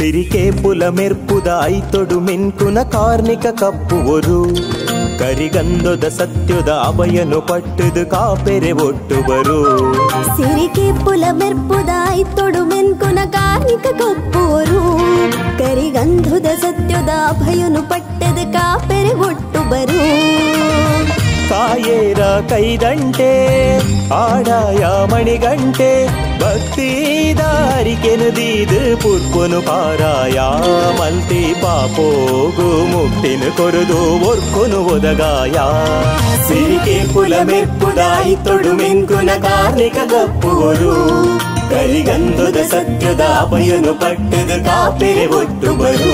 ಪುಲ ಮೆರ್ಪುದ ಐತೊಡು ಮೆನ್ಕುನ ಕಾರ್ಮಿಕ ಕಪ್ಪುವರು. ಕರಿಗಂಧದ ಸತ್ಯದ ಅಭಯನು ಪಟ್ಟದು ಕಾಪೆರೆ ಒಟ್ಟುವರು. ಸಿರಿಕೆ ಪುಲ ಮೆರ್ಪುದಾಯ್ ತೊಡು ಮೆನ್ಕುನ ಕಾರ್ಮಿಕ ಕಪ್ಪುವರು. ಕರಿಗಂಧುದ ಸತ್ಯದ ಅಭಯನು ಪಟ್ಟದ ಕಾಯೇರ ಕೈದಂಟೆ ಆಡಾಯ ಮಣಿಗಂಟೆ ಭಕ್ತಿ ದಾರಿಕೆನುದೀದು ಪುರ್ಪುನು ಪಾರಾಯ ಮಲ್ತಿ ಪಾಪೋಗು ಮುಕ್ತಿನು ಕೊರುದು ಒರ್ಕೊನು ಒದಗಾಯ ಸಿರಿಕೆ ಪುಲ ಮೆರ್ಪುದಾಯಿ ತೊಡು ಮೆಂಕುನ ಕಾರ್ಮಿಕ ಗಪ್ಪುವರು ಕರಿಗಂಧದ ಸತ್ಯದ ಅಭಯನು ಪಟ್ಟದ ಕಾಪೆರೆ ಒಟ್ಟು ಬರು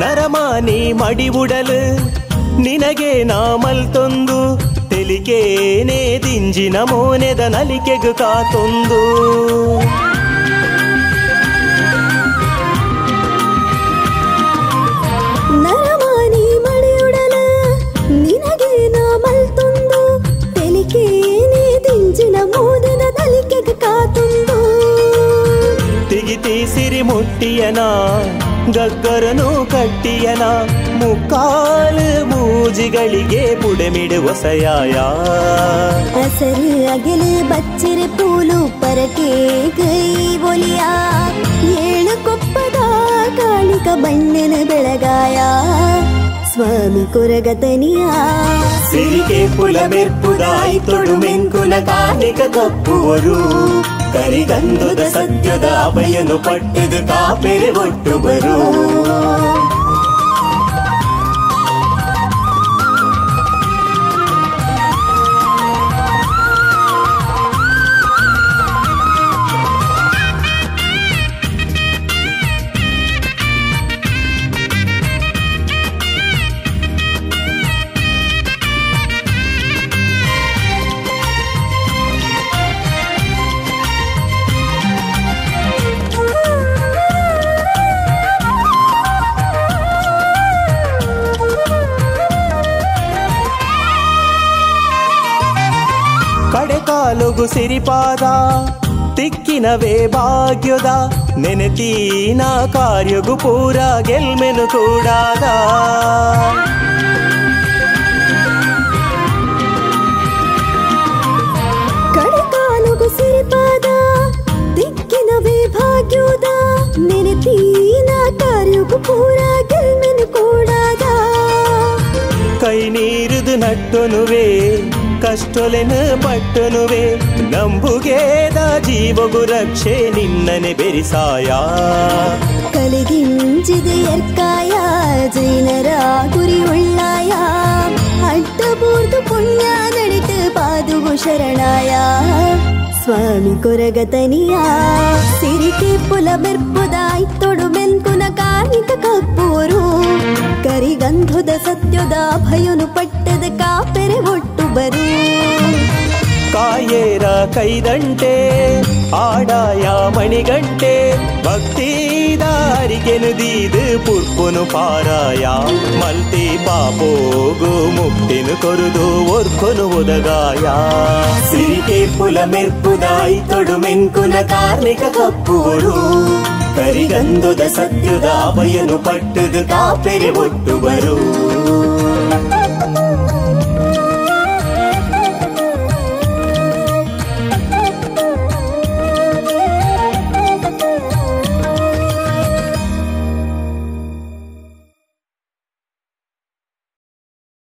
ನರಮಾನಿ ಮಡಿವುಡಲು ನಿನಗೆ ನಾಮಲ್ ತೊಂದು ತೆಲಿಕೇನೆ ದಿಂಜಿನ ಮೋನೆದ ನಲಿಕೆಗು ಕಾತೊಂದು ನರಮಾನಿ ಮಳೆಯುಡಲ ನಿನಗೆ ನಾಮಲ್ ತುಂದು ತೆಲಿಕೇನೆ ದಿಂಜಿನ ಮೋದನ ತಲಿಕೆಗೆ ಕಾತುಂದು ತಿಗಿತಿ ಸಿರಿ ಮುಟ್ಟಿಯನ ಗಗ್ಗರನು ಕಟ್ಟಿಯನ ಮುಕ್ಕಾಲು ಮೂಜಿಗಳಿಗೆ ಪುಡೆಮಿಡುವ ಸಯಾಯ. ಅಸರು ಅಗಿಲು ಬಚ್ಚಿರೆ ಪೂಲು ಪರಕೆ ಗೈ ಒಲಿಯ. ಏಳು ಕೊಪ್ಪದ ಕಾಳಿಕ ಬಣ್ಣನ ಬೆಳಗಾಯ. ಸ್ವಾಮಿ ಕೊರಗತನಿಯ. ಸಿರಿಗೆ ಪುಲ ಮೆರ್ಪುದಾಯಿ ತೊಡು ಮೆಂಕುಲ ಕಾಲಿಕ ಕಪ್ಪುವರು. ಕರಿಗಂಧದ ಸತ್ಯದ ಅಭಯನು ಪಟ್ಟದು ಕಾಪೆರೆ ಒಟ್ಟು ಬರು ಕಾಲುಗು ಸಿರಿಪಾದ ತಿಕ್ಕಿನವೇ ಭಾಗ್ಯದ ನೆನೆತೀನ ಕಾರ್ಯಗು ಪೂರ ಗೆಲ್ಮೆನು ಕೂಡಾದ. ಕಡೆಕಾಲುಗು ಸಿರಿಪಾದ ದಿಕ್ಕಿನವೇ ಭಾಗ್ಯೋದ ನೆನೆತೀನ ಕಾರ್ಯಗು ಪೂರ ಗೆಲ್ಮೆನು ಕೂಡಾದ. ಕೈ ನೀರುದು ನಟ್ಟೊನುವೆ ಕಷ್ಟೊಲೆನ ಪಟ್ಟನುವೆ. ನಂಬುಗೇದ ಜೀವಗು ರಕ್ಷೆ ನಿನ್ನನೆ ಬೆರಿಸಾಯ. ಕಲಿಗಿಂಚಿದು ಎರ್ಕಾಯ, ಜೈನರ ಗುರಿ ಉಳ್ಳಾಯ ಅಡ್ಡಬೂರ್ದು ಪುಣ್ಯ ನಡಿತು ಪಾದುಗು ಶರಣಾಯ. ಸ್ವಾಮಿ ಕೊರಗತನಿಯ ಸಿರಿಕೆ ಪುಲ ಬೆರ್ಪುದಾಯ್, ತೊಡು ಬೆಂಕುನ ಕಾರ್ಮಿಕ ಕಪ್ಪೂರು. ಕರಿಗಂಧದ ಸತ್ಯದ ಭಯನು ಪಟ್ಟದ ಕಾಯೇರ ಕೈದಂಟೆ ಆಡಾಯ ಮಣಿಗಂಟೆ ಭಕ್ತಿ ದಾರಿಗೆನುದೀದು ಪುರ್ಪುನು ಪಾರಾಯ ಮಲ್ತಿ ಪಾಪೋಗು ಮುಕ್ತಿನು ಕೊರುದು ಒರ್ಕೊನು ಒದಗಾಯ ಸಿರಿಕೆ ಪುಲ ಮೆರ್ಪುದಾಯಿ ತೊಡು ಮೆಂಕುನ ಕಾರ್ಮಿಕ ಕಪ್ಪುವರು ಕರಿಗಂಧದ ಸತ್ಯದ ಅಭಯನು ಪಟ್ಟದು ಕಾಪೆರೆ ಒಟ್ಟು ಬರು